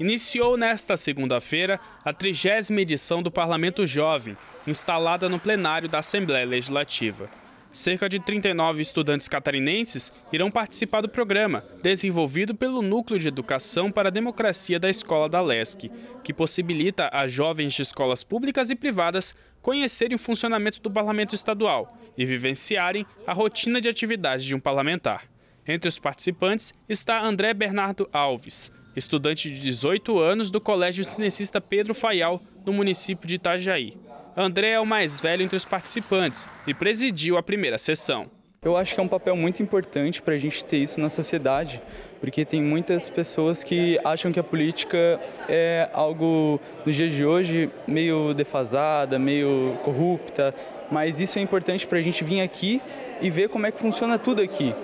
iniciou nesta segunda-feira a trigésima edição do Parlamento Jovem, instalada no plenário da Assembleia Legislativa. Cerca de 39 estudantes catarinenses irão participar do programa, desenvolvido pelo Núcleo de Educação para a Democracia da Escola da LESC, que possibilita a jovens de escolas públicas e privadas conhecerem o funcionamento do parlamento estadual e vivenciarem a rotina de atividades de um parlamentar. Entre os participantes está André Bernardo Alves, estudante de 18 anos do Colégio Cinecista Pedro Faial, no município de Itajaí. André é o mais velho entre os participantes e presidiu a primeira sessão. Eu acho que é um papel muito importante para a gente ter isso na sociedade, porque tem muitas pessoas que acham que a política é algo, nos dias de hoje, meio defasada, meio corrupta, mas isso é importante para a gente vir aqui e ver como é que funciona tudo aqui.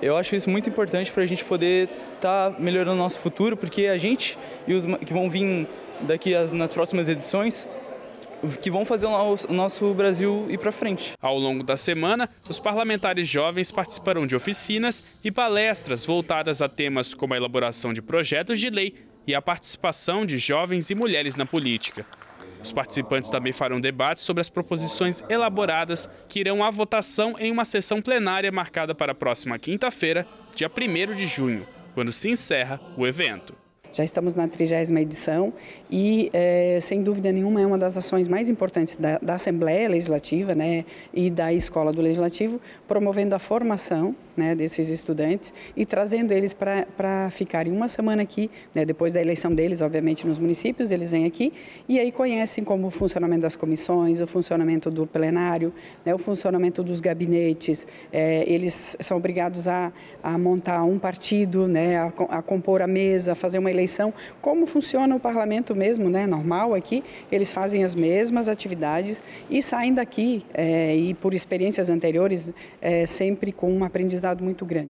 Eu acho isso muito importante para a gente poder estar tá melhorando o nosso futuro, porque a gente e os que vão vir daqui nas próximas edições que vão fazer o nosso Brasil ir para frente. Ao longo da semana, os parlamentares jovens participarão de oficinas e palestras voltadas a temas como a elaboração de projetos de lei e a participação de jovens e mulheres na política. Os participantes também farão debates sobre as proposições elaboradas que irão à votação em uma sessão plenária marcada para a próxima quinta-feira, dia 1 de junho, quando se encerra o evento. Já estamos na trigésima edição e, é, sem dúvida nenhuma, é uma das ações mais importantes da, da Assembleia Legislativa né, e da Escola do Legislativo, promovendo a formação né, desses estudantes e trazendo eles para ficarem uma semana aqui, né, depois da eleição deles, obviamente, nos municípios, eles vêm aqui e aí conhecem como o funcionamento das comissões, o funcionamento do plenário, né, o funcionamento dos gabinetes. É, eles são obrigados a, a montar um partido, né, a, a compor a mesa, fazer uma eleição. Como funciona o parlamento mesmo, né, normal aqui, eles fazem as mesmas atividades e saem daqui, é, e por experiências anteriores, é, sempre com um aprendizado muito grande.